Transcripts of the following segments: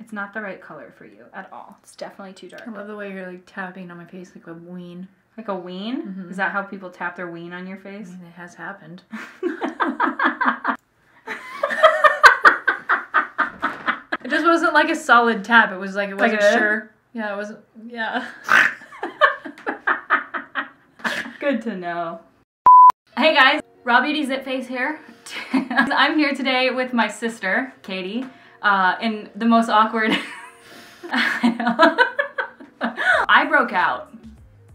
It's not the right color for you at all. It's definitely too dark. I love the way you're like tapping on my face like a ween. Like a ween? Mhm. Is that how people tap their ween on your I face? mean, it has happened. It just wasn't like a solid tap. It was like it wasn't sure. Yeah, it wasn't. Yeah. Good to know. Hey guys, Raw Beauty Zip Face here. I'm here today with my sister, Katie, uh, in the most awkward. I. I broke out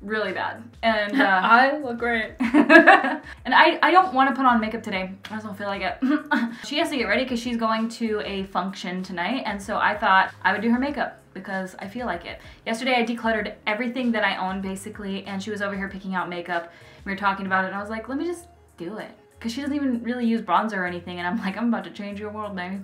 really bad, and uh, I look great. and I, I don't want to put on makeup today. I just don't feel like it. she has to get ready because she's going to a function tonight, and so I thought I would do her makeup because I feel like it. Yesterday I decluttered everything that I own basically, and she was over here picking out makeup. We were talking about it, and I was like, let me just do it. Because she doesn't even really use bronzer or anything, and I'm like, I'm about to change your world, baby.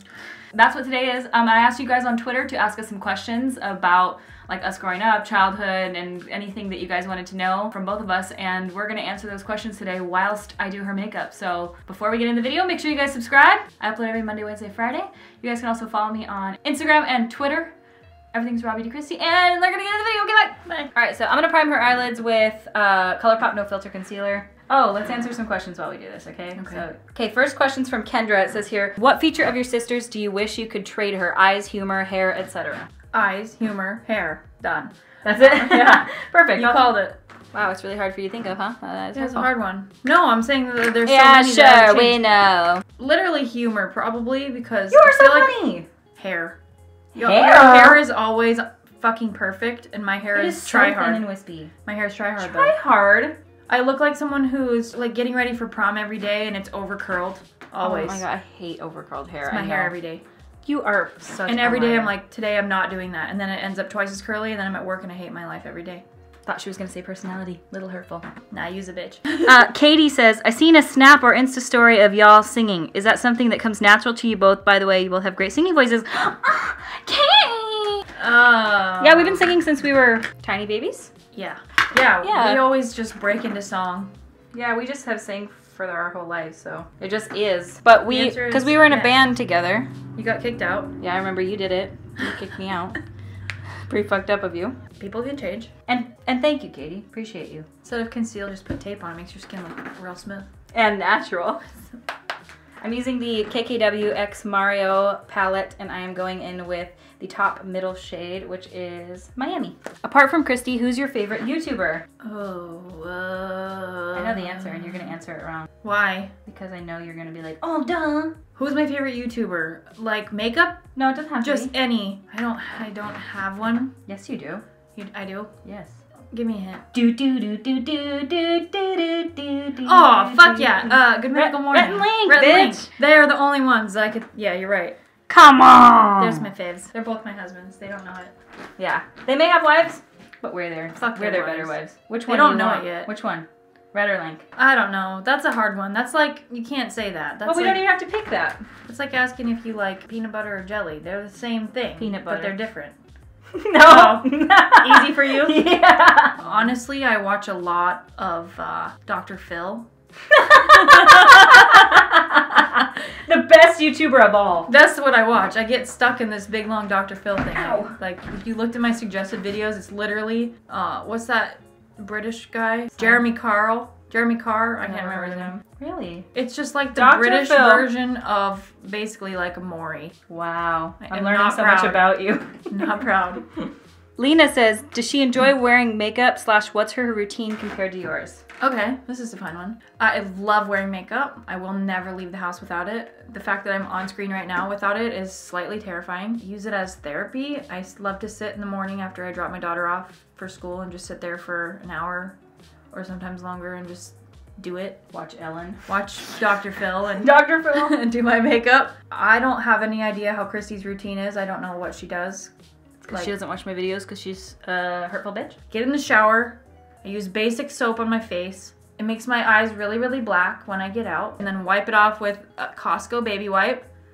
That's what today is. Um, I asked you guys on Twitter to ask us some questions about like us growing up, childhood, and anything that you guys wanted to know from both of us, and we're gonna answer those questions today whilst I do her makeup. So before we get in the video, make sure you guys subscribe. I upload every Monday, Wednesday, Friday. You guys can also follow me on Instagram and Twitter. Everything's Raw Beauty Kristi, and they're gonna get in the video. Okay, bye. Bye. All right, so I'm gonna prime her eyelids with uh, ColourPop No Filter Concealer. Oh, let's answer some questions while we do this, okay? Okay. So, okay, first question's from Kendra. It says here, what feature of your sister's do you wish you could trade her? Eyes, humor, hair, etc. Eyes, humor, hair. Done. That's it? Yeah. Perfect. You called it. Wow, it's really hard for you to think of, huh? Uh, that's That's a hard one. No, I'm saying that there's so Yeah, many that I've sure, we know. Literally humor, probably, because You are so like funny. hair. Your, Hair? your hair is always fucking perfect, and my hair It is, is so try thin hard. and wispy. My hair is try hard Try though. hard. I look like someone who's like getting ready for prom every day, and it's over curled always. Oh my god, I hate over curled hair. It's my hair every day. You are such And every day I'm like, today I'm not doing that. And then it ends up twice as curly, and then I'm at work and I hate my life every day. Thought she was gonna say personality. Little hurtful. Nah, use a bitch. Uh, Katie says, I seen a snap or Insta story of y'all singing. Is that something that comes natural to you both? By the way, you both have great singing voices. Katie! Oh. Yeah, we've been singing since we were tiny babies. Yeah. Yeah, Yeah. we always just break into song. Yeah, we just have sang for our whole life, so it just is. But we, because we were in a band together. You got kicked out. Yeah, I remember you did it. You kicked me out. Pretty fucked up of you. People can change. And and thank you, Katie. Appreciate you. Instead of conceal, just put tape on. It makes your skin look real smooth. And natural. I'm using the KKW X Mario palette and I am going in with the top middle shade, which is Miami. Apart from Kristi, who's your favorite YouTuber? Oh, uh, I know the answer and you're gonna answer it wrong Why? because I know you're gonna be like, oh, duh. Who's my favorite YouTuber? Like makeup? No, it doesn't have Just to be. any. I don't. I don't have one. Yes, you do. You, I do. Yes. Give me a hint. Do do do do do do do do do do. Oh fuck yeah! Uh, Good Mythical Morning. Rhett and Link, Rhett and Link. They're the only ones that I could. Yeah, you're right. Come on. There's my faves. They're both my husbands. They don't know it. Yeah, they may have wives, but we're there. Fuck we're their their better wives. Which They one? don't do you know it yet. Which one? Rhett or Link? I don't know. That's a hard one. That's like you can't say that. That's well, we like, don't even have to pick that. It's like asking if you like peanut butter or jelly. They're the same thing. Peanut butter. but they're different. no. Easy for you? Yeah. Honestly, I watch a lot of uh, Dr. Phil. the best YouTuber of all. That's what I watch. I get stuck in this big long Dr. Phil thing. Ow. Like if you looked at my suggested videos, it's literally uh, what's that British guy? Jeremy Carl. Jeremy Carr. I can't remember his name. Really? It's just like the Dr. British Phil. version of basically like a Maury. Wow. I I'm learning so much about you. Not proud. Lena says, does she enjoy wearing makeup slash what's her routine compared to yours? Okay, this is a fun one. I love wearing makeup. I will never leave the house without it. The fact that I'm on screen right now without it is slightly terrifying. Use it as therapy. I love to sit in the morning after I drop my daughter off for school and just sit there for an hour or sometimes longer and just do it. Watch Ellen. Watch Dr. Phil and Dr. Phil. and do my makeup. I don't have any idea how Kristi's routine is. I don't know what she does. Because Like- she doesn't watch my videos because she's a hurtful bitch. get in the shower. I use basic soap on my face. It makes my eyes really, really black when I get out. And then wipe it off with a Costco baby wipe.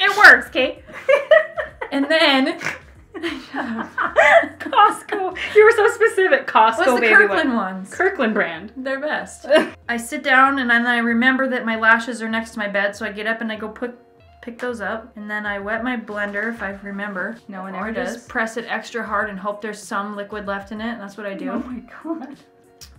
it works, Kate. And then Costco. You were so specific. Costco what's the baby Kirkland wipe. ones? Kirkland brand. They're best. I sit down and then I remember that my lashes are next to my bed, so I get up and I go put pick those up, and then I wet my blender if I remember. No one or ever just does. press it extra hard and hope there's some liquid left in it. That's what I do. Oh my god.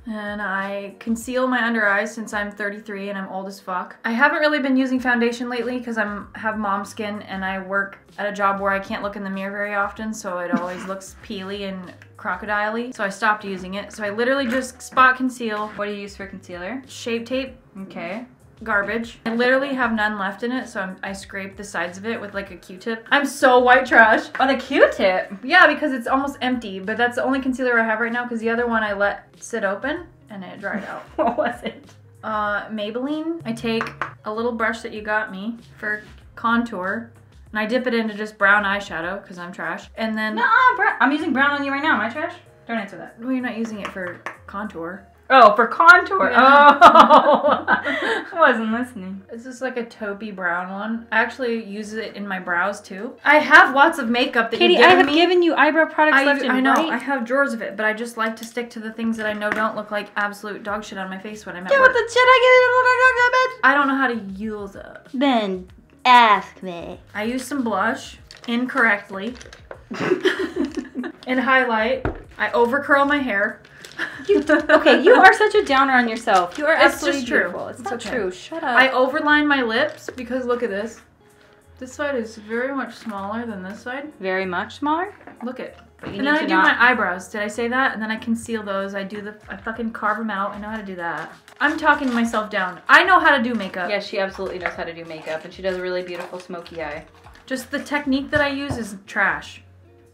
And I conceal my under eyes since I'm 33 and I'm old as fuck. I haven't really been using foundation lately because I'm have mom skin and I work at a job where I can't look in the mirror very often, so it always looks peely and crocodile So I stopped using it. So I literally just spot conceal, What do you use for concealer? shape tape, Okay. Garbage. I literally have none left in it, so I'm, I scrape the sides of it with like a Q-tip. I'm so white trash. On the Q-tip. Yeah, because it's almost empty, but that's the only concealer I have right now because the other one I let sit open and it dried out. What was it? Uh, Maybelline. I take a little brush that you got me for contour and I dip it into just brown eyeshadow because I'm trash. And then, Nuh-uh. I'm using brown on you right now. Am I trash? Don't answer that. well, you're not using it for contour. Oh, for contour. Yeah. Oh, I wasn't listening. This is like a taupey brown one. I actually use it in my brows too. I have lots of makeup that Katie, I have me. given you eyebrow products I, left and I know, right. I have drawers of it, but I just like to stick to the things that I know don't look like absolute dog shit on my face when I'm at yeah, work. what the shit I I don't know how to use it. Then ask me. I used some blush incorrectly and highlight. I overcurl my hair. You, okay, you are such a downer on yourself. You are It's absolutely just true. beautiful. It's, It's not okay. true. Shut up. I overline my lips because look at this. This side is very much smaller than this side. very much smaller. Look at it. And then I do not. my eyebrows. Did I say that? And then I conceal those. I do the. I fucking carve them out. I know how to do that. I'm talking myself down. I know how to do makeup. Yeah, she absolutely knows how to do makeup, and she does a really beautiful smoky eye. Just the technique that I use is trash.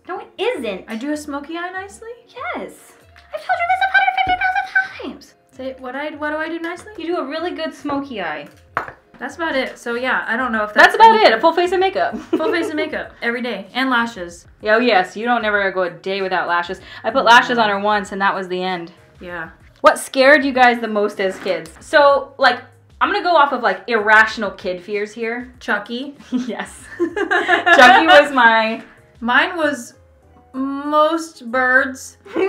No, it isn't. I do a smoky eye nicely. Yes. I've told you this 150,000 times. Say what I what do I do nicely? You do a really good smoky eye. That's about it. So yeah, I don't know if that's, That's about it. A full face of makeup. Full face of makeup every day and lashes. Oh yes, you don't never go a day without lashes. I put lashes on her once, and that was the end. Yeah. What scared you guys the most as kids? So, like, I'm gonna go off of like irrational kid fears here. Chucky. yes. Chucky was my. Mine was most birds. Not. You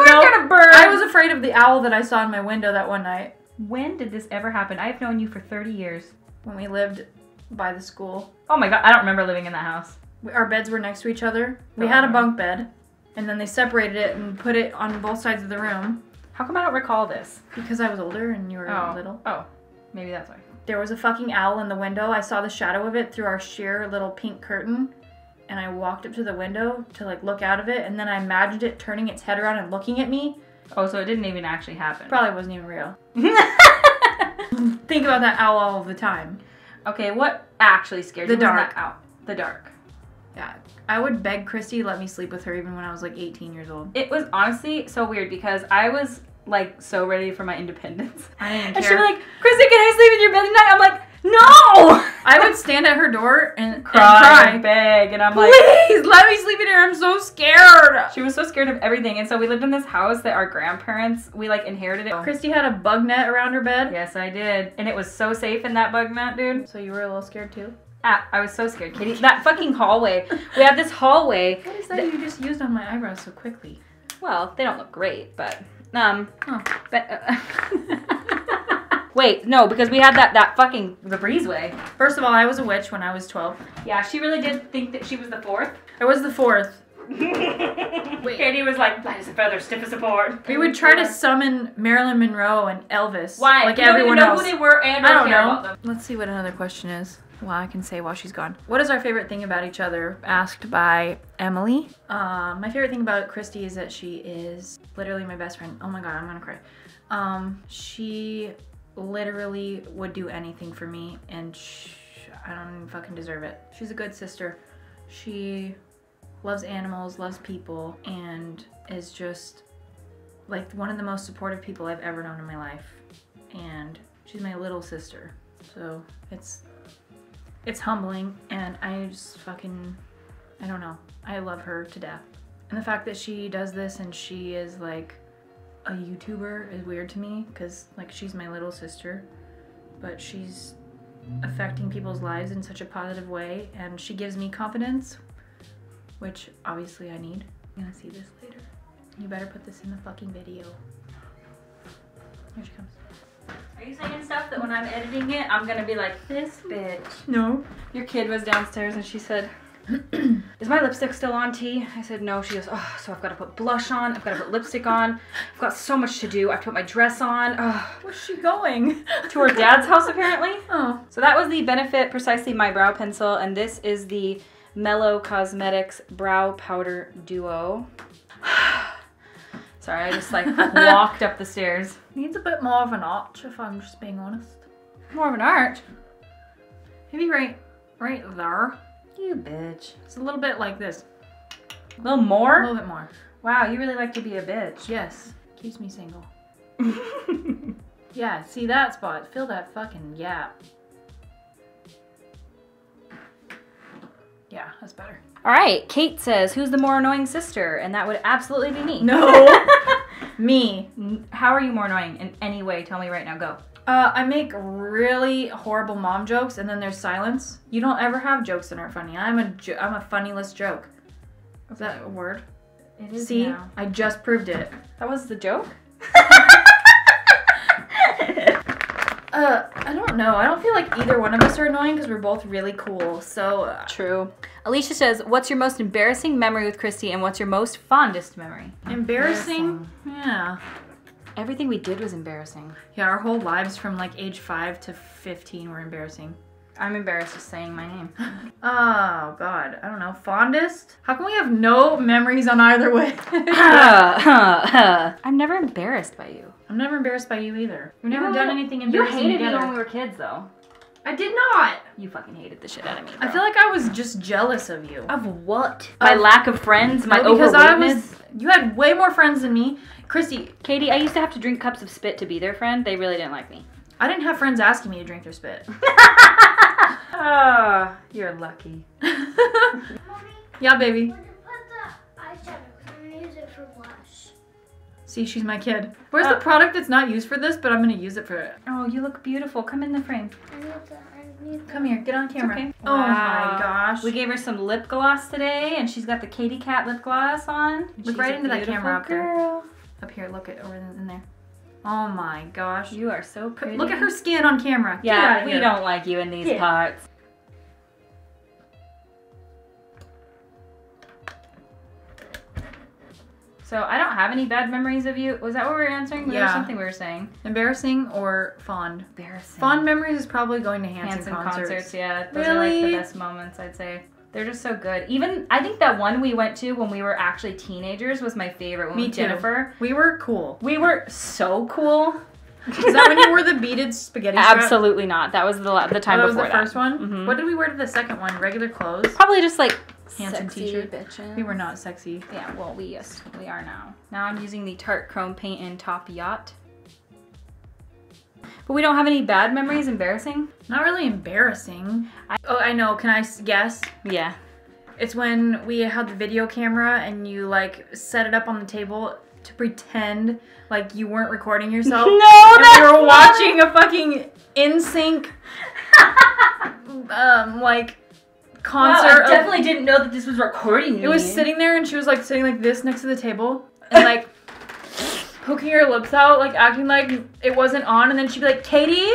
weren't No, scared of birds. I was afraid of the owl that I saw in my window that one night When did this ever happen? I've known you for 30 years. when we lived by the school. Oh my god, I don't remember living in that house. We, our beds were next to each other. We had a bunk bed, and then they separated it and put it on both sides of the room How come I don't recall this? because I was older and you were Oh. little. Oh, maybe that's why. There was a fucking owl in the window. I saw the shadow of it through our sheer little pink curtain. And I walked up to the window to like look out of it, and then I imagined it turning its head around and looking at me. Oh, so it didn't even actually happen. Probably wasn't even real. Think about that owl all the time. okay, what actually scared The you? Wasn't dark. out? The dark. Yeah, I would beg Kristi to let me sleep with her even when I was like 18 years old. It was honestly so weird because I was like so ready for my independence. I didn't And she'd be like, Kristi, can I sleep in your bed tonight? I'm like, no! I would stand at her door and and Cry, cry. beg, and I'm like, Please let me sleep in here. I'm so scared. she was so scared of everything. And so we lived in this house that our grandparents, we like inherited it. Kristi had a bug net around her bed. Yes, I did. And it was so safe in that bug net, dude. So you were a little scared too. Ah, I was so scared, Kitty. That fucking hallway. We had this hallway. What is that you just used on my eyebrows so quickly? Well, they don't look great, but um, Oh. but uh, wait, no, because we had that that fucking the breezeway. First of all, I was a witch when I was 12. Yeah, she really did think that she was the fourth. I was the fourth. Wait. Katie was like, light as a feather, stiff as a board. We would try to summon Marilyn Monroe and Elvis. Why? Like you everyone even know else. who they were and I don't care know. about them. Let's see what another question is. Well, I can say while she's gone. What is our favorite thing about each other? Asked by Emily. Um, my favorite thing about Kristi is that she is literally my best friend. Oh my god, I'm gonna cry. Um, she literally would do anything for me, and sh- I don't even fucking deserve it. She's a good sister. She loves animals, loves people, and is just like one of the most supportive people I've ever known in my life. And she's my little sister. So it's it's humbling and I just fucking I don't know. I love her to death. And the fact that she does this and she is like a YouTuber is weird to me because like she's my little sister, but she's affecting people's lives in such a positive way and she gives me confidence, which obviously I need. I'm gonna see this later. You better put this in the fucking video. Here she comes. Are you saying stuff that when I'm editing it, I'm gonna be like, this bitch? No. Your kid was downstairs and she said, Is my lipstick still on, T? I said, No. She goes, Oh, so I've got to put blush on. I've got to put lipstick on. I've got so much to do. I have to put my dress on. Oh. Where's she going? To her dad's house, apparently. Oh. So that was the Benefit Precisely My Brow Pencil, and this is the Mellow Cosmetics Brow Powder Duo. Sorry, I just like walked up the stairs. Needs a bit more of an arch, if I'm just being honest. More of an arch. Maybe right, right there. You bitch. It's a little bit like this. A little more? A little bit more. Wow, you really like to be a bitch. Yes. Keeps me single. Yeah, see that spot? Fill that fucking gap. Yeah, that's better. All right, Kate says, "Who's the more annoying sister?" And that would absolutely be me. No. Me. How are you more annoying in any way? Tell me right now. Go. Uh, I make really horrible mom jokes, and then there's silence. You don't ever have jokes that aren't funny. I'm a jo- I'm a funnyless joke. Is that a word? It See, I just proved it. that was the joke. Uh, I don't know. I don't feel like either one of us are annoying because we're both really cool. So, uh, True. Alicia says, "What's your most embarrassing memory with Kristi, and what's your most fondest memory?" embarrassing. Yeah. Everything we did was embarrassing. Yeah, our whole lives from like age five to 15 were embarrassing. I'm embarrassed just saying my name. Oh God, I don't know. Fondest? How can we have no memories on either way? I'm never embarrassed by you. I'm never embarrassed by you either. We've never done anything embarrassing You hated together. me when we were kids, though. I did not. You fucking hated the shit out of me. I feel like I was just jealous of you. of what? My Of- lack of friends, my No, because I was. You had way more friends than me, Kristi. Katie, I used to have to drink cups of spit to be their friend. They really didn't like me. I didn't have friends asking me to drink their spit. Ah, you're lucky. Mommy, yeah, baby. where to put the eyeshadow? 'Cause I'm gonna use it for blush. See, she's my kid. Where's Uh, the product that's not used for this, but I'm gonna use it for it? Oh, you look beautiful. Come in the frame. I need the. I need the. Come here, get on camera. okay. Oh my gosh. We gave her some lip gloss today, and she's got the Katie Cat lip gloss on. Look She's right into that beautiful camera up there. Up here, look at over in in there. Oh my gosh. You are so pretty. Look at her skin on camera. Yeah, we here. don't like you in these Here. parts. So I don't have any bad memories of you. Was that what we were answering? Was there Yeah. something we were saying? Embarrassing or fond? Embarrassing. Fond memories is probably going to Hanson, Hanson concerts. concerts. yeah. Those are like the best moments, I'd say. They're just so good. Even I think that one we went to when we were actually teenagers was my favorite one Me with too. Jennifer. We were cool. We were so cool. Is that when you wore the beaded spaghetti strap? Absolutely not. That was the the time Oh, that was before the first one. Mhm. What did we wear to the second one? Regular clothes. Probably just like Hanson sexy t-shirt. bitches. We were not sexy. Yeah, well, we yes, we are now. Now I'm using the Tarte Chrome paint in Top Yacht. But we don't have any bad memories. Embarrassing. Not really embarrassing. oh, I know. Can I guess? Yeah. It's when we had the video camera and you like set it up on the table to pretend like you weren't recording yourself. No, and that's we were watching a fucking NSYNC um like concert. Wow, I of- definitely didn't know that this was recording. It was sitting there and she was like sitting like this next to the table and like poking her lips out, like acting like it wasn't on, and then she'd be like, Katie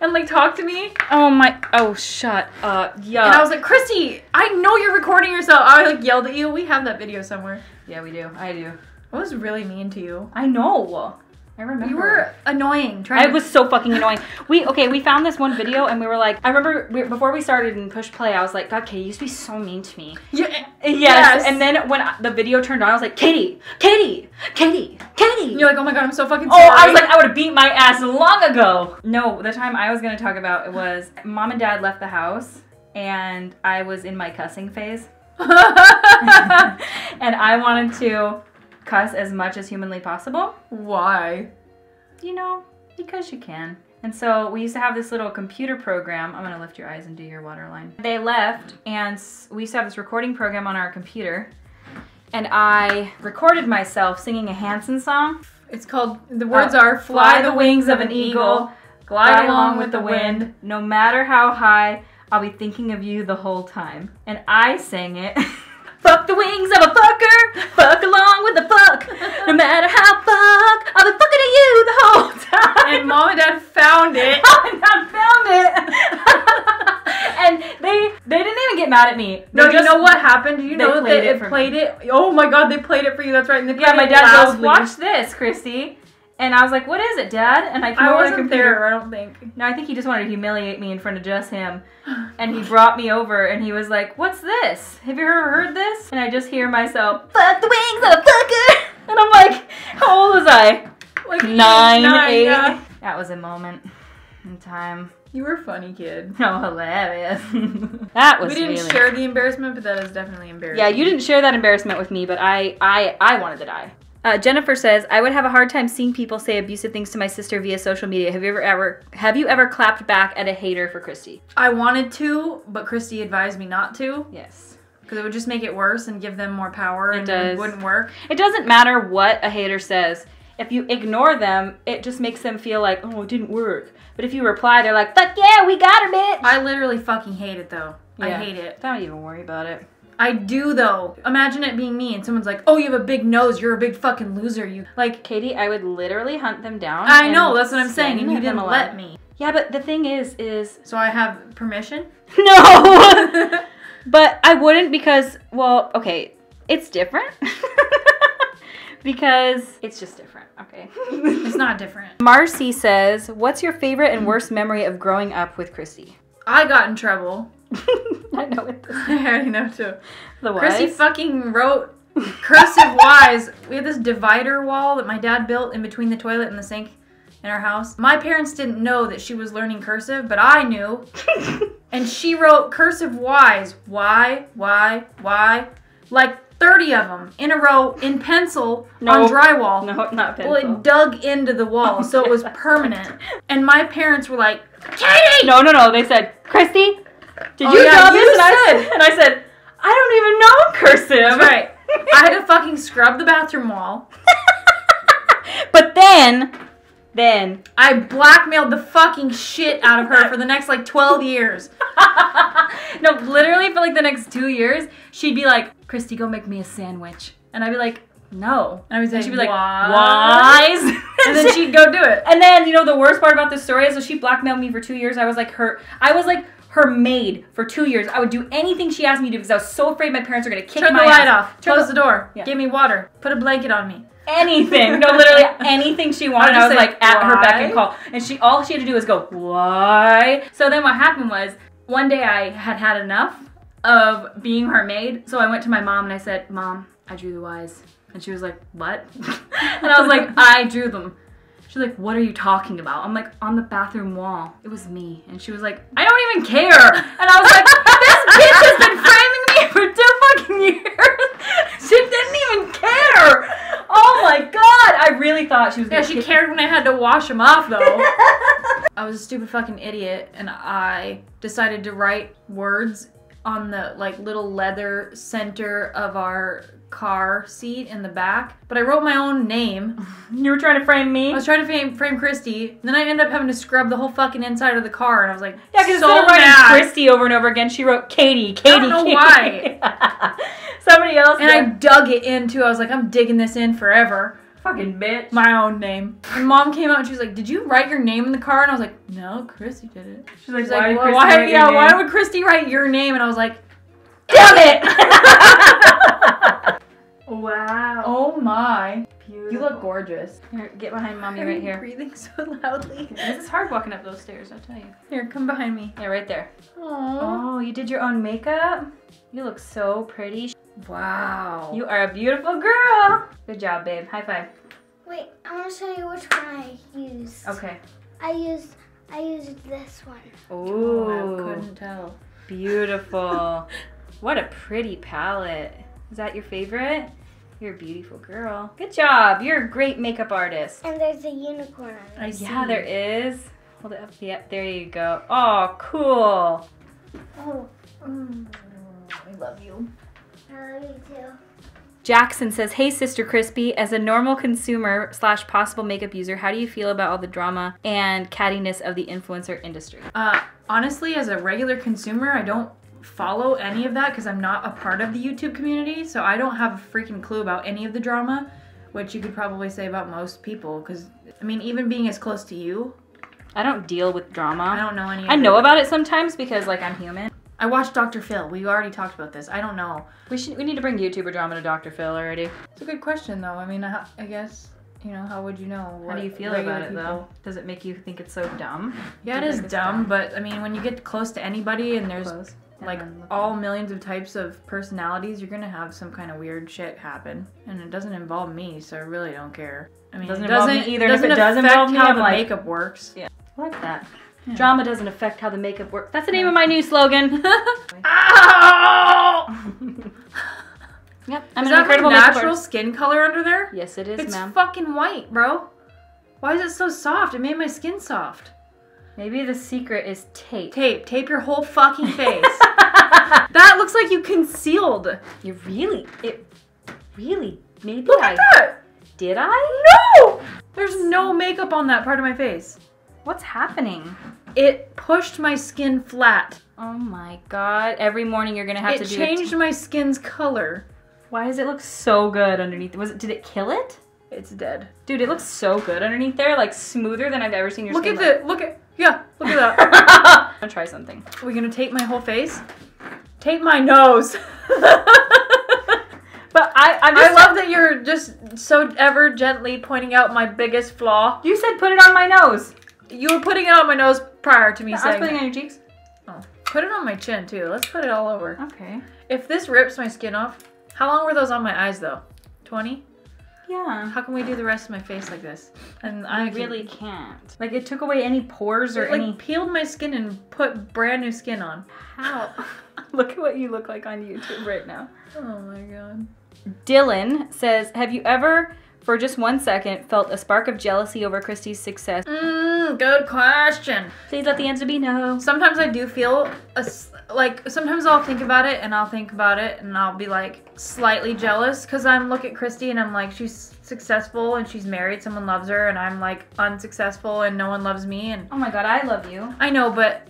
and like talk to me. Oh my! Oh, shut up! Uh, yeah. And I was like, Kristi, I know you're recording yourself. I like yelled at you. We have that video somewhere. yeah, we do. I do. I was really mean to you. I know. I remember. You were annoying. Trying I to- was so fucking annoying. We okay. We found this one video and we were like, I remember we, before we started and push play, I was like, God, Katie used to be so mean to me. Yeah, Yes. Yes. And then when the video turned on, I was like, Katie, Katie, Katie, Katie. and you're like, oh my god, I'm so fucking Oh. I was like, I would have beat my ass long ago. No, the time I was gonna talk about it was mom and dad left the house and I was in my cussing phase. and I wanted to cuss as much as humanly possible. Why? You know, because you can. And so we used to have this little computer program. I'm gonna lift your eyes and do your waterline. They left, and we used to have this recording program on our computer. And I recorded myself singing a Hanson song. It's called. The words Uh, are "Fly the wings of an eagle, glide along with the wind." No matter how high, I'll be thinking of you the whole time. And I sang it. Fuck the wings of a fucker. Fuck along with the fuck. No matter how fuck, I'll be fucking to you the whole time. And mom and dad found it. Mom and I found it. and they they didn't even get mad at me. They No, you know what happened? You know that played they it for played it? Oh my god, they played it for you. That's right. And they Yeah, my it dad goes, loudly. "Watch this, Kristi." And I was like, "What is it, Dad?" And I came I over the computer. there. I don't think. No, I think he just wanted to humiliate me in front of just him. And he brought me over and he was like, What's this? Have you ever heard this? And I just hear myself, Fuck the wings of a fucker! And I'm like, How old was I? Like Nine, yeah. That was a moment in time. You were a funny kid. Oh, hilarious. that was We didn't really- share the embarrassment, but that is definitely embarrassing. Yeah, you didn't share that embarrassment with me, but I, I, I wanted to die. Uh, Jennifer says, "I would have a hard time seeing people say abusive things to my sister via social media. Have you ever, ever, have you ever clapped back at a hater for Kristi?" I wanted to, but Kristi advised me not to Yes. because it would just make it worse and give them more power, It and does. it wouldn't work. It doesn't matter what a hater says. If you ignore them, it just makes them feel like, oh, it didn't work. But if you reply, they're like, fuck yeah, we got her, bitch. I literally fucking hate it though. I hate it. Don't even worry about it. I do though. Imagine it being me and someone's like, "Oh, you have a big nose. You're a big fucking loser." You like. Katie, I would literally hunt them down. I know that's what I'm saying, and you didn't let me. Yeah, but the thing is, is So I have permission. no. but I wouldn't because, well, okay, it's different. because it's just different. Okay. it's not different. Marcy says, "What's your favorite and worst memory of growing up with Kristi?" I got in trouble. I know it. I already know too. The Chrissy wise. fucking wrote cursive wise. We had this divider wall that my dad built in between the toilet and the sink in our house. My parents didn't know that she was learning cursive, but I knew. And she wrote cursive wise. Why, why, why? Like 30 of them in a row in pencil No. on drywall. no, not pencil. Well, it dug into the wall, so it was permanent. And my parents were like, Katie! No, no, no. They said, Kristi, did Oh, you yeah, draw you this? And I said. said, and I said, I don't even know cursive. That's right. I had to fucking scrub the bathroom wall. but then, then, I blackmailed the fucking shit out of her for the next like 12 years. no, literally for like the next two years, she'd be like, Kristi, go make me a sandwich. And I'd be like, no. And I was like, she'd be like, "Why?" wise. And then she'd go do it. And then, you know, the worst part about this story is so she blackmailed me for two years. I was like her, I was like her maid for two years. I would do anything she asked me to do because I was so afraid my parents were gonna kick Turn my the light ass. off. Turn Close the- the door. Yeah. Give me water. Put a blanket on me. anything. No, literally anything she wanted. I'd I was say, like at her beck and call, and she all she had to do was go why. So then what happened was one day I had had enough of being her maid, so I went to my mom and I said, "Mom, I drew the Y's," and she was like, "What?" and I was like, "I drew them." She's like, "What are you talking about?" I'm like, "On the bathroom wall. It was me." And she was like, "I don't even care." And I was like, "This bitch has been framing me for two fucking years. she didn't even care." Oh my god! I really thought she was Yeah, gonna Yeah, she cared when I had to wash them off though. I was a stupid fucking idiot and I decided to write words on the like little leather center of our car seat in the back. But I wrote my own name. You were trying to frame me. I was trying to frame, frame Kristi. And then I ended up having to scrub the whole fucking inside of the car and I was like, Yeah, because so instead of writing mad. Kristi over and over again, she wrote Katie, Katie, don't know Katie. why. Somebody else. And I dug it in too. I was like, I'm digging this in forever. fucking bitch. My own name. And mom came out and she was like, Did you write your name in the car? And I was like, No, Kristi did it. She's like, She's why? like, did "Well, Kristi why, yeah, why would Kristi write your name? And I was like, Damn it! wow. Oh my. beautiful. You look gorgeous. Here, get behind mommy right here. breathing so loudly. This is hard walking up those stairs, I'll tell you. Here, come behind me. Yeah, right there. Aww. Oh, you did your own makeup? You look so pretty. Wow. You are a beautiful girl. Good job, babe. High five. Wait, I want to show you which one I used. Okay. I used I used this one. Ooh. Oh, I couldn't tell. Beautiful. what a pretty palette. Is that your favorite? You're a beautiful girl. Good job. You're a great makeup artist. And there's a unicorn on I it. see. Yeah, there is. Hold it up. Yep, there you go. Oh, cool. Oh, mm, I love you. I love you too. Jackson says, Hey, Sister Crispy, as a normal consumer slash possible makeup user, how do you feel about all the drama and cattiness of the influencer industry? Uh, honestly, as a regular consumer, I don't follow any of that because I'm not a part of the YouTube community, so I don't have a freaking clue about any of the drama, which you could probably say about most people. Because I mean, even being as close to you, I don't deal with drama. I don't know any. Of I know it. about it sometimes because like I'm human. I watched Dr. Phil. We already talked about this. I don't know. We should we need to bring YouTuber drama to Dr. Phil already. It's a good question though. I mean, I, I guess you know how would you know? How What do you feel about it though? Does it make you think it's so dumb? Yeah, it is it's dumb, but I mean, when you get close to anybody and there's Close. Like And then look- all millions of types of personalities, you're gonna have some kind of weird shit happen, and it doesn't involve me, so I really don't care. I mean, Doesn't it doesn't either, and if Doesn't it does affect involve me, how I'm the like- makeup works. I like that. Yeah. Drama doesn't affect how the makeup works. That's the name of my new slogan. Ow! yep. I'm Is an that incredible my natural skin color under there? Yes, it is, ma'am. It's ma'am. fucking white, bro. Why is it so soft? It made my skin soft. Maybe the secret is tape. Tape, tape your whole fucking face. that looks like you concealed. You really, it really, maybe Look I at that. did. I? No! There's no makeup on that part of my face. What's happening? It pushed my skin flat. Oh my god! Every morning you're gonna have It to do. changed my skin's color. Why does it look so good underneath? Was it? Did it kill it? It's dead. Dude, it looks so good underneath there, like smoother than I've ever seen your Look skin. Look at the look at yeah, look at that. I'm gonna try something. Are We're gonna tape my whole face. Tape my nose. But I, I'm I love that you're just so ever gently pointing out my biggest flaw. You said put it on my nose. You were putting it on my nose prior to me saying. I was putting it on your cheeks. Oh. Put it on my chin too. Let's put it all over. Okay. If this rips my skin off, how long were those on my eyes though? 20? Yeah. How can we do the rest of my face like this? And I really can't. Like it took away any pores or It, like any. peeled my skin and put brand new skin on. How? Look at what you look like on YouTube right now. Oh my god. Dylan says, "Have you ever, for just one second, felt a spark of jealousy over Kristi's success? Mmm, good question. Please let the answer be no." Sometimes I do feel a like sometimes I'll think about it and I'll think about it and I'll be like slightly jealous because I'm look at Kristi and I'm like she's successful and she's married, someone loves her, and I'm like unsuccessful and no one loves me and Oh my god, I love you. I know, but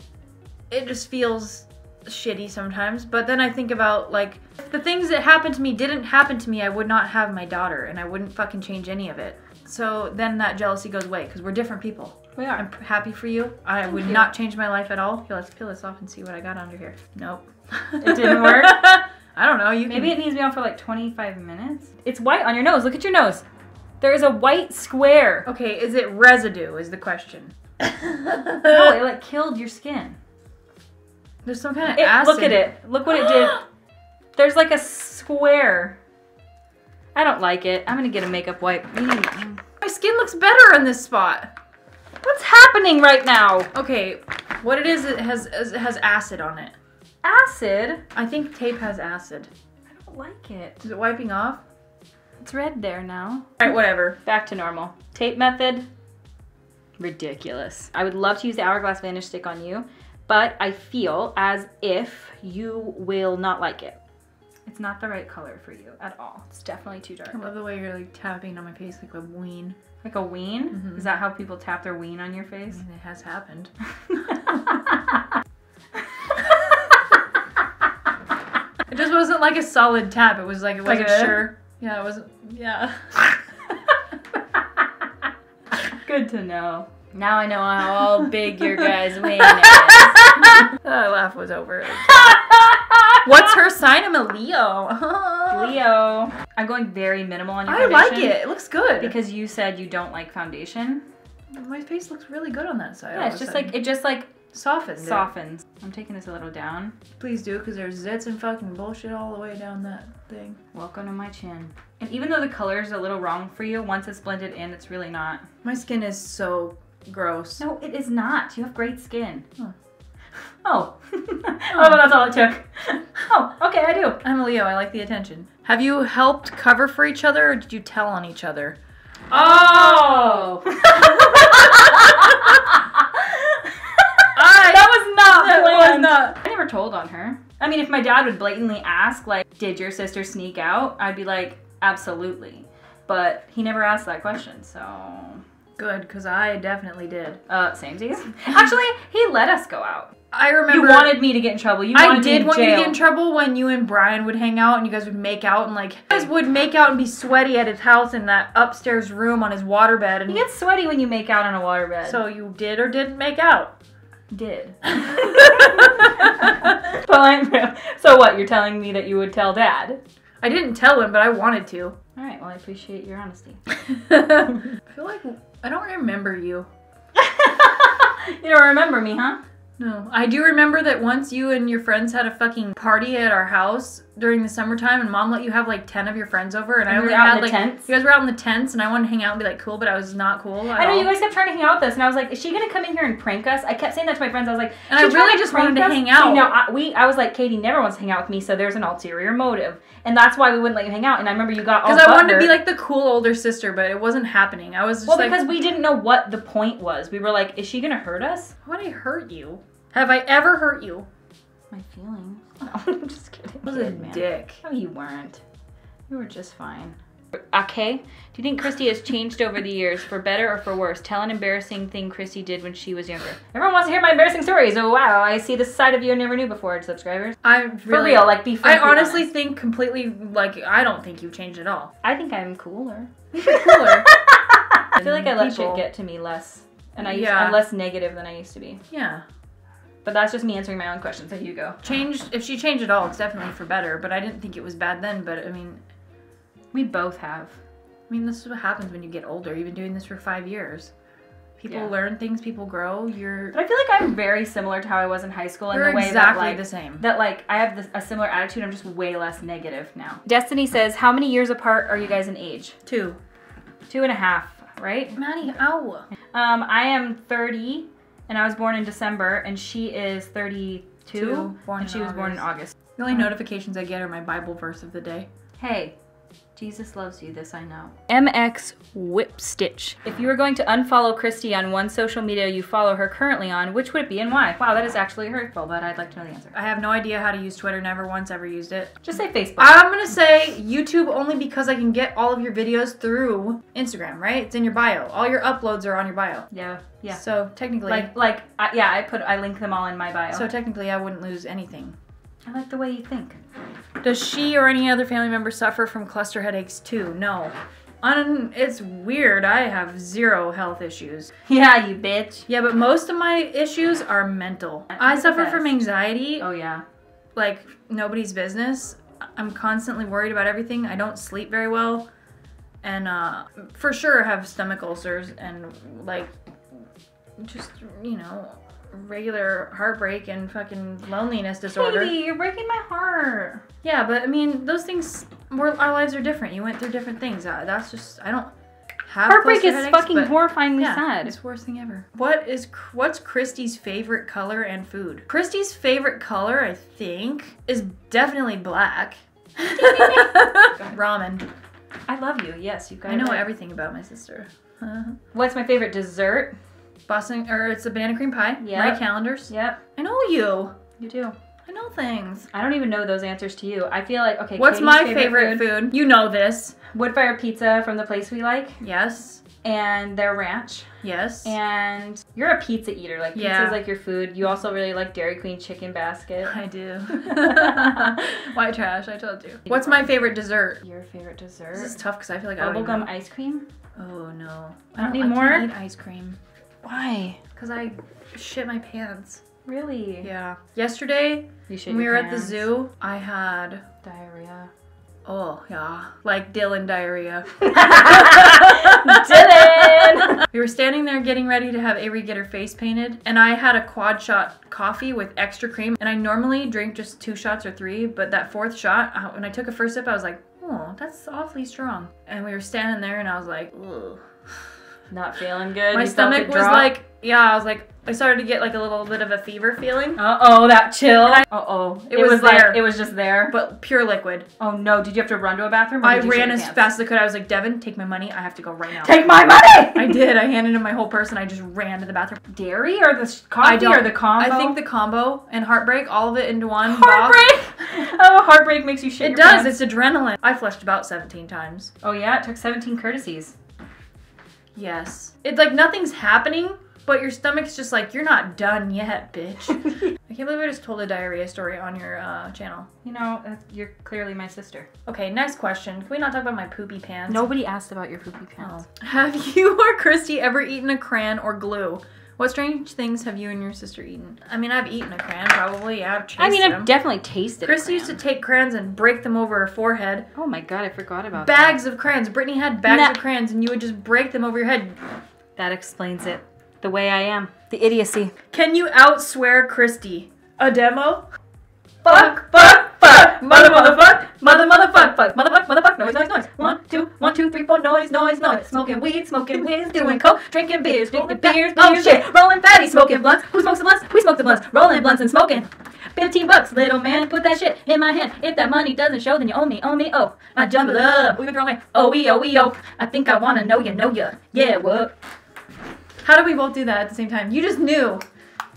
it just feels shitty sometimes. But then I think about like if the things that happened to me didn't happen to me, I would not have my daughter and I wouldn't fucking change any of it. So then that jealousy goes away because we're different people. We I'm happy for you. I would you. not change my life at all. Here, let's peel this off and see what I got under here. Nope. It didn't work? I don't know. You Maybe it needs to be on for like 25 minutes. It's white on your nose. Look at your nose. There is a white square. Okay, is it residue? Is the question. No, it like killed your skin. There's some kind of It- acid. look at it. Look what it did. There's like a square. I don't like it. I'm gonna get a makeup wipe. My skin looks better in this spot. What's happening right now? Okay, what it is, it has it has acid on it. Acid? I think tape has acid. I don't like it. Is it wiping off? It's red there now. Alright, whatever. Back to normal. Tape method. Ridiculous. I would love to use the Hourglass Vanish Stick on you, but I feel as if you will not like it. It's not the right color for you at all. It's definitely too dark. I love the way you're like tapping on my face like a ween. Like a ween? Mhm. Is that how people tap their ween on your I face? mean, it has happened. It just wasn't like a solid tap. It was like it wasn't a- sure. Yeah, it wasn't. Yeah. Good to know. Now I know how big your guy's ween is. that laugh was over. What's her sign? I'm a Leo. Leo. I'm going very minimal on your I like it. It looks good. Because you said you don't like foundation. my face looks really good on that side. Yeah, it's just sudden. like it just like softens. it. softens. I'm taking this a little down. Please do, because there's zits and fucking bullshit all the way down that thing. Welcome to my chin. And even though the color is a little wrong for you, once it's blended in, it's really not. My skin is so gross. No, it is not. You have great skin. Huh. Oh. oh, oh that's all it took. Oh, okay, I do. I'm a Leo. I like the attention. Have you helped cover for each other, or did you tell on each other? Oh. I, that was not that was not. I never told on her. I mean, if my dad would blatantly ask, like, did your sister sneak out? I'd be like, absolutely. But he never asked that question, so Good, because I definitely did. Uh, same Actually, he let us go out. I remember. You wanted me to get in trouble. You I did want you to get in trouble when you and Brian would hang out and you guys would make out and like you guys would make out and be sweaty at his house in that upstairs room on his waterbed and You get sweaty when you make out on a waterbed. so you did or didn't make out. did. Well, so what? You're telling me that you would tell Dad? I didn't tell him, but I wanted to. All right. Well, I appreciate your honesty. I feel like I don't remember you. you don't remember me, huh? No, I do remember that once you and your friends had a fucking party at our house during the summertime, and mom let you have like ten of your friends over, and, I And we only had like tents? you guys were out in the tents, and I wanted to hang out and be like cool, but I was not cool. I know all. you guys kept trying to hang out with us, and I was like, "Is she gonna come in here and prank us?" I kept saying that to my friends. I was like, And I really just wanted to us." hang See, out. no, I, we, I was like, Katie never wants to hang out with me, so there's an ulterior motive, and that's why we wouldn't let you hang out. And I remember you got all Because I wanted to be like the cool older sister, but it wasn't happening. I was just well, like, because we didn't know what the point was. We were like, "Is she gonna hurt us?" How would I hurt you? Have I ever hurt you? My feelings. No, I'm just kidding. I was a man. dick. No, you weren't. You were just fine. Okay. Do you think Kristi has changed over the years, for better or for worse? Tell an embarrassing thing Kristi did when she was younger. Everyone wants to hear my embarrassing stories. Oh wow, I see this side of you I never knew before, subscribers. I really, For real, like be I honestly honest. think completely like I don't think you've changed at all. I think I'm cooler. You're cooler. I feel like I let People. shit get to me less, and I used, Yeah. I'm less negative than I used to be. yeah. But that's just me answering my own questions. So you go. Changed if she changed at all, it's definitely for better. But I didn't think it was bad then. But I mean, We both have. I mean, this is what happens when you get older. You've been doing this for five years. People Yeah. learn things. People grow. You're But I feel like I'm very similar to how I was in high school in you're the way exactly that like the same. that like I have this, a similar attitude. I'm just way less negative now. Destiny says, "How many years apart are you guys in age? Two. Two and a half, right? Maddie, ow. Um, I am 30, and I was born in December, and she is 32, Two, born and she was born in August. The only notifications I get are my Bible verse of the day. Hey, Jesus loves you. This I know. MX Whipstitch. If you were going to unfollow Kristi on one social media you follow her currently on, which would it be and why? Wow, that is actually hurtful, but I'd like to know the answer. I have no idea how to use Twitter. Never once ever used it. Just say Facebook. I'm gonna say YouTube only because I can get all of your videos through Instagram. Right? It's in your bio. All your uploads are on your bio. yeah, yeah. So technically, Like, like, I, yeah, I put, I link them all in my bio. so technically, I wouldn't lose anything. I like the way you think. Does she or any other family member suffer from cluster headaches too? No. Un- it's weird. I have zero health issues. Yeah, you bitch. Yeah, but most of my issues are mental. I the suffer from anxiety Oh yeah. like nobody's business. I'm constantly worried about everything. I don't sleep very well. And uh, for sure have stomach ulcers and like just, you know, regular heartbreak and fucking loneliness disorder. Katie, you're breaking my heart. Yeah, but I mean, those things, we're, our lives are different. You went through different things. Uh, that's just, I don't have Heartbreak is headaches, fucking horrifyingly yeah, sad. It's the worst thing ever. What is what's Kristi's favorite color and food? Kristi's favorite color, I think, is definitely black. Ramen. I love you. Yes, you guys. I know everything about my sister. Uh-huh. What's my favorite dessert? Boston, or it's a banana cream pie. Yep. Right calendars. Yep, I know you. you do. I know things. I don't even know those answers to you. I feel like okay. What's Katie's my favorite, food? You know this. Woodfire pizza from the place we like, Yes. and their ranch. Yes. And you're a pizza eater. Like pizza's Yeah. like your food. You also really like Dairy Queen chicken basket. I do. White trash, I told you. What's my favorite dessert? Your favorite dessert? This is tough because I feel like I don't Bubblegum ice cream. Oh no. I don't need I more? Can't ice cream Why? because I shit my pants. Really? Yeah. Yesterday when we were at the zoo, I had Diarrhea. oh yeah, like Dylan diarrhea. Dylan. we were standing there getting ready to have Avery get her face painted, and I had a quad shot coffee with extra cream. And I normally drink just two shots or three, but that fourth shot, when I took a first sip, I was like, oh, that's awfully strong. And we were standing there, and I was like, ugh. Not feeling good. My You stomach was drop? like, yeah, I was like, I started to get like a little bit of a fever feeling, Uh oh, that chill. I- Uh oh, It was there. Like, it was just there. but pure liquid. Oh no, did you have to run to a bathroom? or I did you shit ran as fast as I could. I was like, Devin, take my money. I have to go right now. Take my money. I did. I handed him my whole purse and I just ran to the bathroom. Dairy or the coffee or the combo? I think the combo and heartbreak, all of it into one. heartbreak. oh, heartbreak makes you shit. It does. pants. It's adrenaline. I flushed about 17 times. Oh yeah, it took 17 courtesies. Yes. It's like nothing's happening, but your stomach's just like, you're not done yet, bitch. I can't believe I just told a diarrhea story on your uh, channel. You know, uh, you're clearly my sister. Okay, next question. Can we not talk about my poopy pants? Nobody asked about your poopy Oh. pants. Have you or Christy ever eaten a crayon or glue? What strange things have you and your sister eaten? I mean, I've eaten a crayon, probably. Yeah, I've tasted I mean, I've them. definitely tasted. Kristi a used to take crayons and break them over her forehead. Oh my god, I forgot about Bags of crayons. Brittany had bags Nah. of crayons, and you would just break them over your head. that. That explains it. The way I am. The idiocy. Can you outswear Kristi? A demo? Fuck, fuck, mother, motherfuck, mother, motherfuck, fuck, motherfuck, motherfuck, noise, noise, noise. One, two, one, two, three, four, noise, noise, noise. Smoking weed, smoking whiz, doing coke, drinking beers, drinking beers, oh shit, rolling fatty, smoking blunts. Who smokes the blunts? We smoke the blunts, rolling blunts and smoking. 15 bucks, little man, put that shit in my hand. If that money doesn't show, then you owe me, owe me, oh. I jumble up, we been throwing, oh, we, oh, we, oh. I think I wanna know you, know ya. Yeah, what? How did we both do that at the same time? You just knew.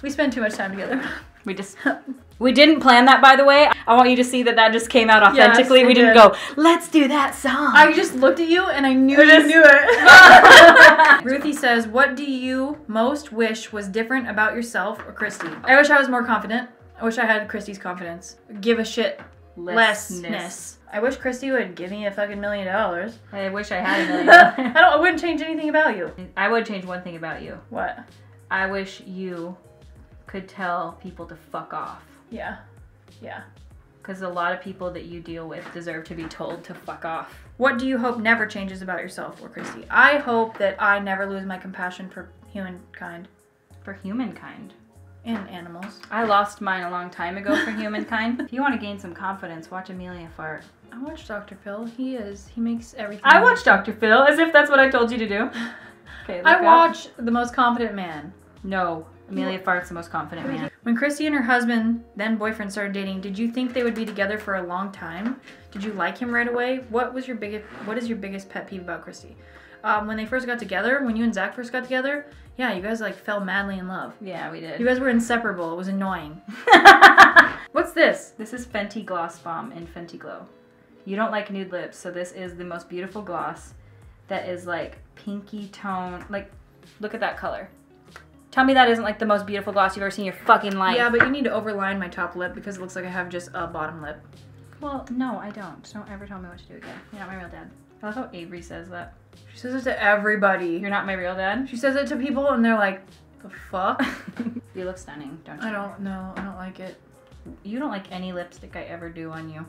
We spend too much time together. We just. We didn't plan that, by the way. I want you to see that that just came out authentically. it we didn't did. go, let's do that song. I just looked at you and I knew I you just- knew it. Ruthie says, What do you most wish was different about yourself or Kristi? I wish I was more confident. I wish I had Kristi's confidence. Give a shit lessness. I wish Kristi would give me a fucking million dollars. I wish I had a I million. I don't I wouldn't change anything about you. I would change one thing about you. What? I wish you could tell people to fuck off. Yeah. Yeah. Because a lot of people that you deal with deserve to be told to fuck off. What do you hope never changes about yourself or Kristi? I hope that I never lose my compassion for humankind For humankind. and animals. I lost mine a long time ago for humankind. if you want to gain some confidence, watch Amelia fart. I watch Dr. Phil. He is he makes everything I watch Dr. Phil as if that's what I told you to do. Okay, I up. watch The Most Confident Man. No, Amelia Fart's the most confident man. When Kristi and her husband, then boyfriend, started dating, did you think they would be together for a long time? Did you like him right away? What was your biggest What is your biggest pet peeve about Kristi? Um, when they first got together, when you and Zach first got together, yeah, you guys like fell madly in love. Yeah, we did. You guys were inseparable. It was annoying. What's this? this is Fenty Gloss Bomb in Fenty Glow. You don't like nude lips, so this is the most beautiful gloss that is like pinky tone. Like, look at that color. Tell me that isn't like the most beautiful gloss you've ever seen in your fucking life. Yeah, but you need to overline my top lip because it looks like I have just a bottom lip. Well, no, I don't. Don't ever tell me what to do again. You're not my real dad. I love how Avery says that. She says it to everybody. You're not my real dad. She says it to people and they're like, the fuck? you look stunning, don't you? I don't know. I don't like it. You don't like any lipstick I ever do on you.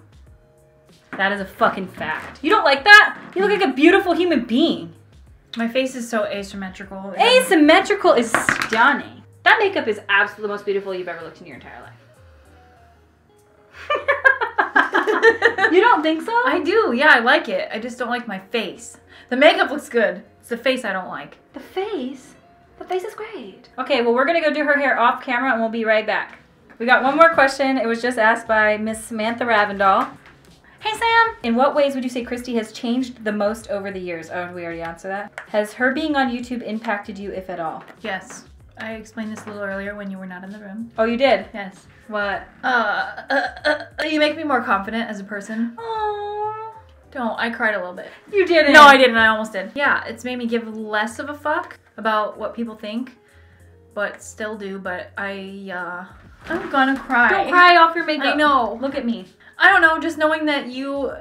That is a fucking fact. You don't like that? You look like a beautiful human being. My face is so asymmetrical. Asymmetrical is stunning. That makeup is absolutely the most beautiful you've ever looked in your entire life. you don't think so? I do. Yeah, I like it. I just don't like my face. The makeup looks good. It's the face I don't like. the face. The face is great. Okay, well we're gonna go do her hair off camera and we'll be right back. We got one more question. It was just asked by Miss Samantha Ravendall. Hey Sam! In what ways would you say Kristi has changed the most over the years? Oh, did we already answer that? Has her being on YouTube impacted you, if at all? Yes. I explained this a little earlier when you were not in the room. Oh, you did? Yes. What? Uh, uh, uh, uh, you make me more confident as a person. Oh, Don't. I cried a little bit. you didn't. No, I didn't. I almost did. Yeah, it's made me give less of a fuck about what people think, but still do. But I, uh, I'm gonna cry. Don't cry off your makeup. I know. Look at me. I don't know, just knowing that you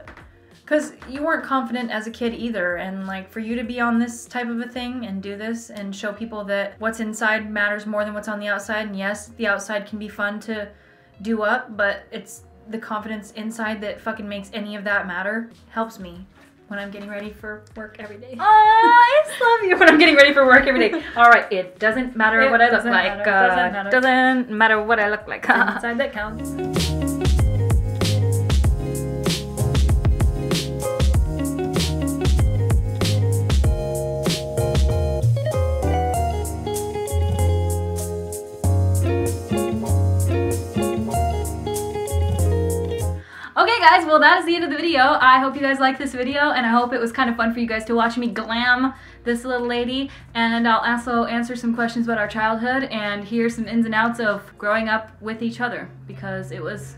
because you weren't confident as a kid either and like for you to be on this type of a thing and do this and show people that what's inside matters more than what's on the outside and yes the outside can be fun to do up but it's the confidence inside that fucking makes any of that matter helps me when i'm getting ready for work every day Oh, I just love you when I'm getting ready for work every day. All right, it doesn't matter It what I look like. matter, doesn't uh, matter. doesn't matter what I look like. Inside that counts guys, well, that is the end of the video. I hope you guys liked this video, and I hope it was kind of fun for you guys to watch me glam this little lady. And I'll also answer some questions about our childhood and hear some ins and outs of growing up with each other because it was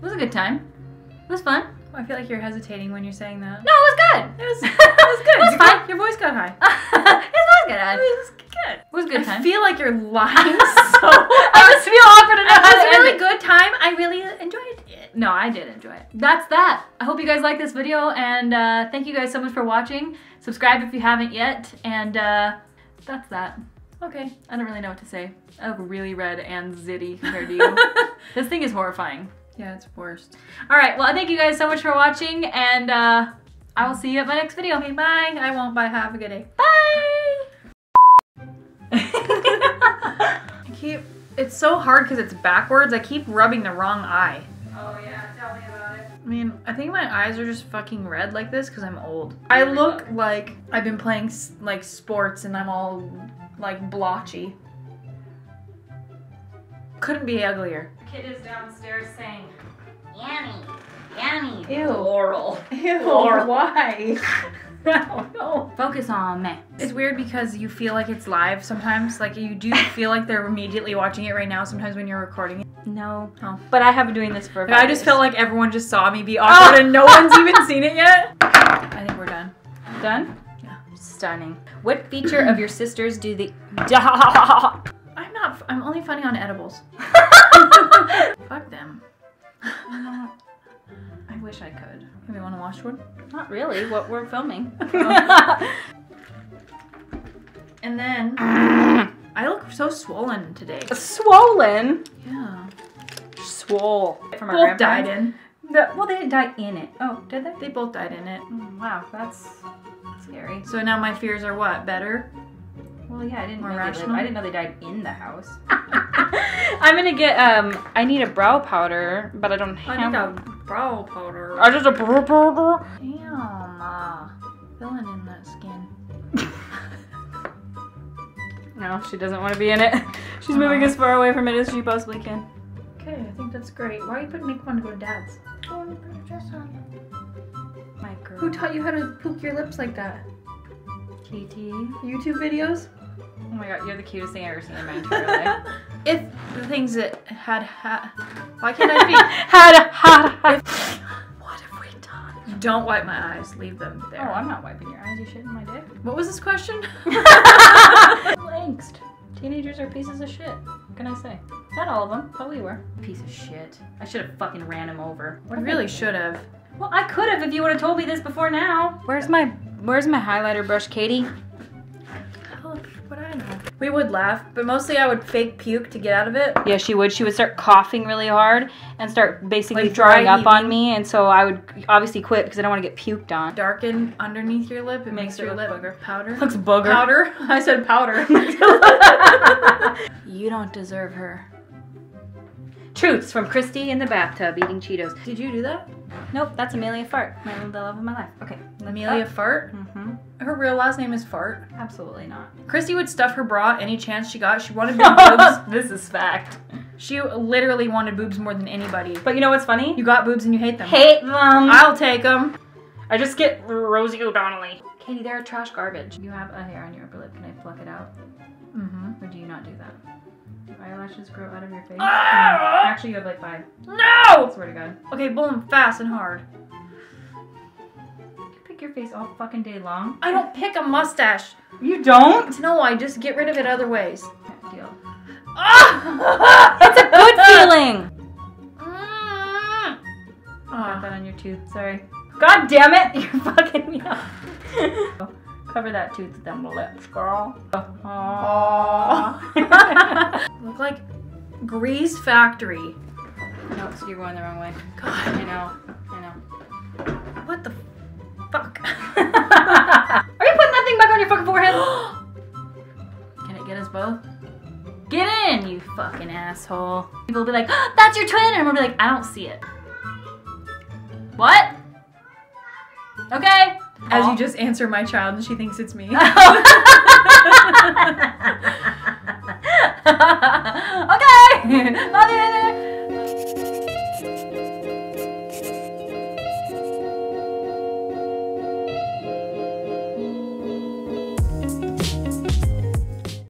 it was a good time. It was fun. i feel like you're hesitating when you're saying that No, it was good. it was, it was good It was fine. got- your voice got high it's good. It was good. It was a good time. I feel like you're lying so. I just feel awkward enough. It was a really good time. I really enjoyed it. No, I did enjoy it. That's that. I hope you guys like this video, and uh, thank you guys so much for watching. Subscribe if you haven't yet, and uh, that's that. Okay. I don't really know what to say. I look really red and zitty compared to you. this thing is horrifying. Yeah, it's worst. All right, well, thank you guys so much for watching, and uh, I will see you at my next video. Okay, bye. I won't bye. Have a good day. Bye! I keep. It's so hard because it's backwards. I keep rubbing the wrong eye. Oh, yeah, tell me about it. I mean, I think my eyes are just fucking red like this because I'm old. I look like I've been playing like sports and I'm all like blotchy. Couldn't be uglier. Kid is downstairs saying, Yummy, yummy. Ew. Laurel. Ew, Laurel. why? I don't know. Focus on me. It's weird because you feel like it's live sometimes. Like you do feel like they're immediately watching it right now sometimes when you're recording it. No. Oh. But I have been doing this for Like, I just felt like everyone just saw me be awkward and no one's even seen it yet. I think we're done. Done? Yeah. Stunning. What feature of your sisters do the. I'm not. I'm only funny on edibles. Fuck them. I wish I could. Maybe want to watch one. Not really, what we're filming. And then I look so swollen today. Swollen. Yeah. Swole. From our Both died in. The- well, they didn't die in it. Oh, did they? They both died in it. Mm, wow, that's scary. So now my fears are what? Better? Well, yeah, I didn't More know they rational? I didn't know they died in the house. I'm gonna get um. I need a brow powder, but I don't have. Brow powder. I just a. brr, brr, brr. Damn. Uh, filling in that skin. No, she doesn't want to be in it. She's moving as far away from it as she possibly can. Okay, I think that's great. Why are you putting make one to go to dad's? Oh, I'm gonna dress on. My girl. Who taught you how to poke your lips like that? Katie? YouTube videos? Oh my god, you're the cutest thing I've ever seen in my entire life. If the things that had had. Why can't I be? Had had had. what have we done? Don't wipe my eyes. Leave them there. Oh. I'm not wiping your eyes. You shitting my dick? What was this question? Angst. Teenagers are pieces of shit. What can I say? Not all of them, but we were. Piece of shit. I should have fucking ran him over. I really should have. Well, I could have if you would have told me this before now. Where's my Where's my highlighter brush, Katie? Oh, How would I know? We would laugh, but mostly I would fake puke to get out of it. Yeah, she would. She would start coughing really hard and start basically Like dry throwing up on me, and so I would obviously quit because I don't want to get puked on. Darken underneath your lip. It Makes makes, your lip booger. powder. Looks booger. Powder? I said powder. you don't deserve her. Truths from Kristi in the bathtub eating Cheetos. Did you do that? Nope, that's Amelia Fart, my the love of my life. Okay, Amelia Fart? Mm-hmm. Her real last name is Fart. Absolutely not. Kristi would stuff her bra any chance she got. She wanted big boobs. this is fact. She literally wanted boobs more than anybody. But you know what's funny? You got boobs and you hate them. hate them. I'll take them. I just get Rosie O'Donnelly. Katie, they're trash garbage. You have a hair on your upper lip. Can I pluck it out? Mm-hmm. Or do you not do that? Eyelashes grow out of your face? Ah! Actually, you have like five. I No! swear to God. Okay, boom, fast and hard. You pick your face all fucking day long. I don't pick a mustache. You don't? No, I just get rid of it other ways. Deal. Ah! It's a good feeling. Mm. Got Ah. that on your tooth. Sorry. God damn it! You're fucking me up. Cover that tooth with them lips, girl. Aww. Look like Grease Factory. no, so you're going the wrong way. God. I know. I know. what the fuck? Are you putting that thing back on your fucking forehead? Can it get us both? Get in, you fucking asshole. People will be like, that's your twin, and we'll be like, I don't see it. What? Okay. As you just answer my child and she thinks it's me. okay, love.